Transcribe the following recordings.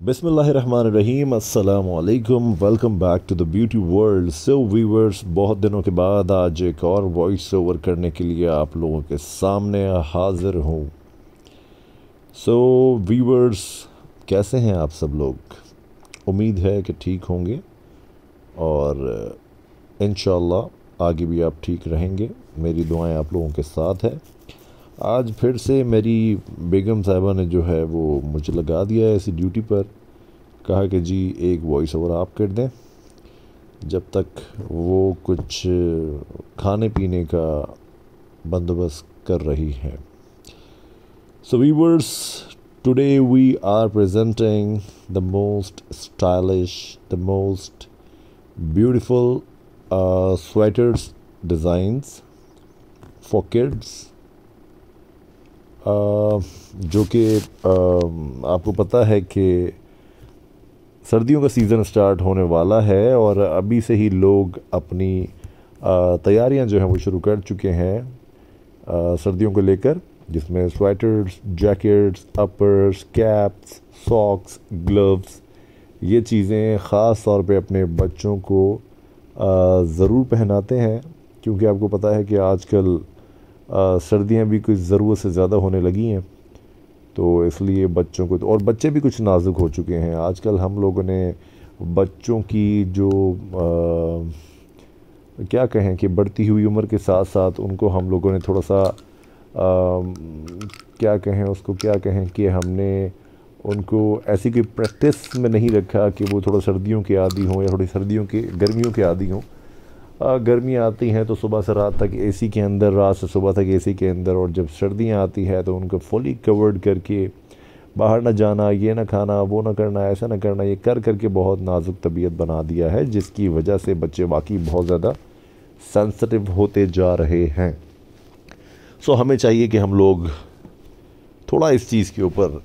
बिसमीम अल्लाम welcome back to the beauty world so viewers बहुत दिनों के बाद आज एक और वॉइस ओवर करने के लिए आप लोगों के सामने हाज़िर हूँ। सो so, वीवर्स कैसे हैं आप सब लोग? उम्मीद है कि ठीक होंगे और इन आगे भी आप ठीक रहेंगे। मेरी दुआएँ आप लोगों के साथ है। आज फिर से मेरी बेगम साहिबा ने जो है वो मुझे लगा दिया है ऐसी ड्यूटी पर। कहा कि जी, एक वॉइस ओवर आप कर दें। जब तक वो कुछ खाने पीने का बंदोबस्त कर रही हैं। So viewers today we are presenting the most stylish the most beautiful sweaters designs for kids जो कि आपको पता है कि सर्दियों का सीज़न स्टार्ट होने वाला है और अभी से ही लोग अपनी तैयारियाँ जो हैं वो शुरू कर चुके हैं सर्दियों को लेकर, जिसमें sweaters jackets uppers caps socks gloves ये चीज़ें ख़ास तौर पे अपने बच्चों को ज़रूर पहनाते हैं, क्योंकि आपको पता है कि आजकल सर्दियाँ भी कुछ ज़रूरत से ज़्यादा होने लगी हैं तो इसलिए बच्चों को और बच्चे भी कुछ नाजुक हो चुके हैं। आजकल हम लोगों ने बच्चों की जो आ, क्या कहें कि बढ़ती हुई उम्र के साथ साथ उनको हम लोगों ने थोड़ा सा आ, क्या कहें उसको क्या कहें कि हमने उनको ऐसी कोई प्रैक्टिस में नहीं रखा कि वो थोड़ा सर्दियों के आदि हों या थोड़ी सर्दियों के गर्मियों के आदि हों। गर्मी आती हैं तो सुबह से रात तक एसी के अंदर, रात से सुबह तक एसी के अंदर, और जब सर्दियाँ आती है तो उनको फुली कवर्ड करके बाहर ना जाना, ये ना खाना, वो ना करना, ऐसा ना करना, ये कर करके बहुत नाजुक तबीयत बना दिया है, जिसकी वजह से बच्चे वाकई बहुत ज़्यादा सेंसिटिव होते जा रहे हैं। सो हमें चाहिए कि हम लोग थोड़ा इस चीज़ के ऊपर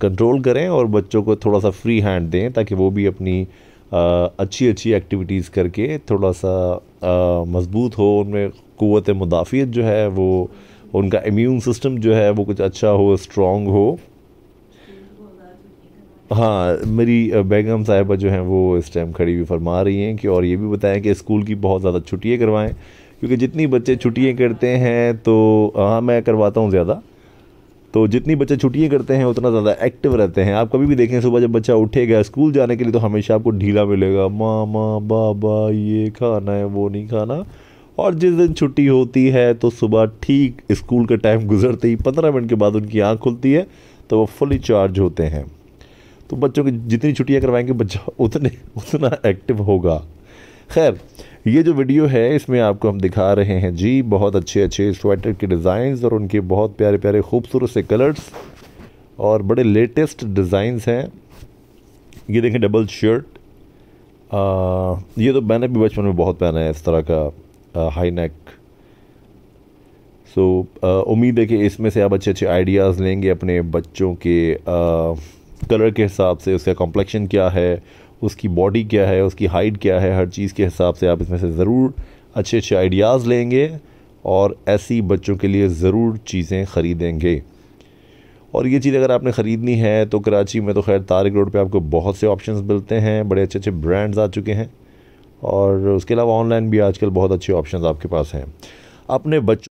कंट्रोल करें और बच्चों को थोड़ा सा फ्री हैंड दें, ताकि वो भी अपनी अच्छी अच्छी एक्टिविटीज़ करके थोड़ा सा मज़बूत हो, उनमें क़वत मुदाफ़ियत जो है, वो, उनका इम्यून सिस्टम जो है, वो कुछ अच्छा हो स्ट्रॉन्ग हो। हाँ मेरी बेगम साहिबा जो हैं, वो इस टाइम खड़ी हुई फरमा रही हैं कि, और ये भी बताएँ कि स्कूल की बहुत ज़्यादा छुट्टियाँ करवाएँ, क्योंकि जितनी बच्चे छुट्टियाँ करते हैं तो हाँ मैं करवाता हूँ ज़्यादा तो जितनी बच्चे छुट्टियाँ करते हैं, उतना ज़्यादा एक्टिव रहते हैं। आप कभी भी देखें, सुबह जब बच्चा उठेगा स्कूल जाने के लिए तो हमेशा आपको ढीला मिलेगा। मामा, बाबा, ये खाना है, वो नहीं खाना। और जिस दिन छुट्टी होती है तो सुबह ठीक स्कूल का टाइम गुजरते ही पंद्रह मिनट के बाद उनकी आँख खुलती है तो वो फुली चार्ज होते हैं। तो बच्चों की जितनी छुट्टियाँ करवाएँगे, बच्चा उतने, उतना एक्टिव होगा। खैर ये जो वीडियो है इसमें आपको हम दिखा रहे हैं जी बहुत अच्छे अच्छे स्वेटर के डिज़ाइंस और उनके बहुत प्यारे प्यारे खूबसूरत से कलर्स और बड़े लेटेस्ट डिज़ाइंस हैं। ये देखें डबल शर्ट ये तो मैंने भी बचपन में बहुत पहना है इस तरह का हाई नेक सो उम्मीद है कि इसमें से आप अच्छे अच्छे आइडियाज़ लेंगे अपने बच्चों के आ, कलर के हिसाब से उसका कॉम्प्लेक्शन क्या है उसकी बॉडी क्या है, उसकी हाइट क्या है, हर चीज़ के हिसाब से आप इसमें से ज़रूर अच्छे अच्छे आइडियाज़ लेंगे और ऐसी बच्चों के लिए ज़रूर चीज़ें ख़रीदेंगे। और ये चीज़ अगर आपने ख़रीदनी है तो कराची में तो खैर तारिक रोड पे आपको बहुत से ऑप्शंस मिलते हैं, बड़े अच्छे अच्छे ब्रांड्स आ चुके हैं और उसके अलावा ऑनलाइन भी आजकल बहुत अच्छे ऑप्शंस आपके पास हैं। अपने बच्चों